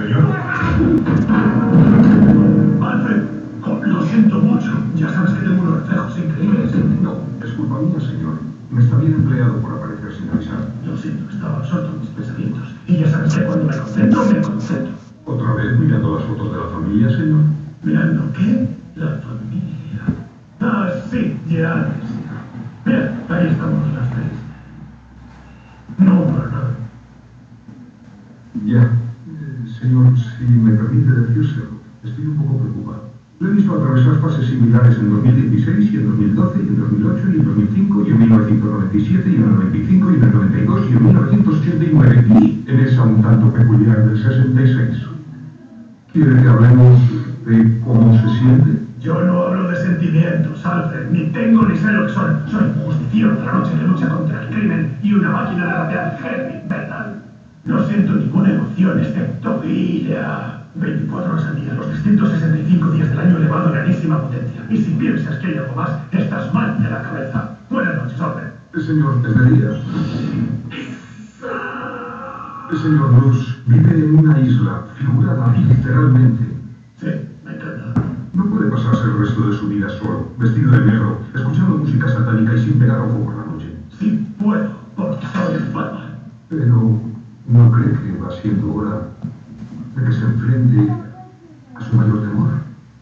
Señor. Alfred, lo siento mucho. Ya sabes que tengo unos reflejos increíbles. No, es culpa mía, señor. Me está bien empleado por aparecer sin avisar. Lo siento, estaba absorto en mis pensamientos. Y ya sabes que cuando me concentro, me concentro. ¿Otra vez mirando las fotos de la familia, señor? ¿Mirando qué? La familia. Ah, sí, ya decía. Mira, ahí estamos las tres. No, Bernard. Ya. Eh, señor, si me permite decírselo, estoy un poco preocupado. Lo he visto atravesar fases similares en 2016 y en 2012 y en 2008 y en 2005 y en 1997 y en el 95 y en el 92 y en 1989 y en esa un tanto peculiar del 66. ¿Quiere que hablemos de cómo se siente? Yo no hablo de sentimientos, Alfred. Ni tengo ni sé lo que son. Soy un justiciero de la noche que lucha contra el crimen y una máquina de rapear heavy metal. No siento ninguna emoción excepto ira. 24 horas al día, los 365 días del año elevado en granísima potencia. Y si piensas que hay algo más, estás mal de la cabeza. Buenas noches. El señor Temería. El señor Bruce vive en una isla, figurada literalmente. Sí, me encanta. No puede pasarse el resto de su vida solo, vestido de negro, escuchando música satánica y sin pegar ojo por la noche. Sí puedo, porque soy Batman. Pero no cree que va siendo hora de que se enfrente a su mayor temor.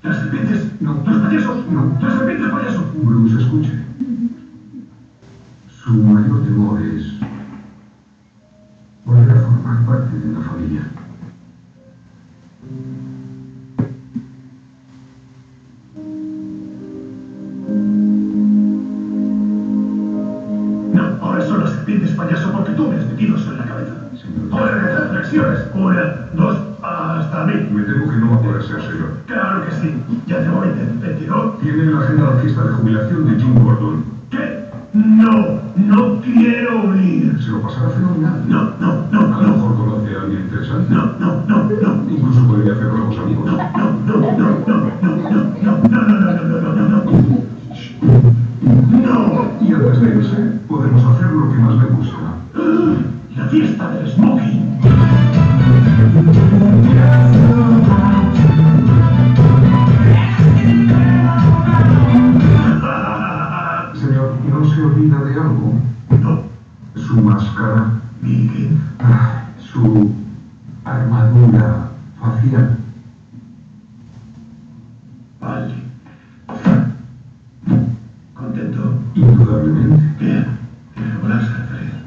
¿Las serpientes? No. ¿Los payasos? No. ¿Las serpientes payasos? Bruce, escuche. Su mayor temor es volver a formar parte de una familia. No, ahora son las serpientes payaso porque tú me has metido eso en la cabeza. Señor. Hora de hacer flexiones. Una, dos, hasta mí. Me temo que no va a poder ser, señor. Claro que sí. Ya de 22. Tiene en la agenda la fiesta de jubilación de Jim Gordon. ¿Qué? No, no quiero ir. Se lo pasará fenomenal. No, no, no, A lo mejor conoce a alguien interesante. No, no, no, no. Incluso podría hacer nuevos amigos. No, no, no, no, no, no, no, no, no, no, no, no, no, no, no. No. Y antes de irse, podemos hacer lo que más le gusta fiesta del smoking. Señor, ¿no se olvida de algo? No. Su máscara. ¿Y ah, su armadura facial. Vale. ¿Contento? Indudablemente. Bien. Hola, Alfred.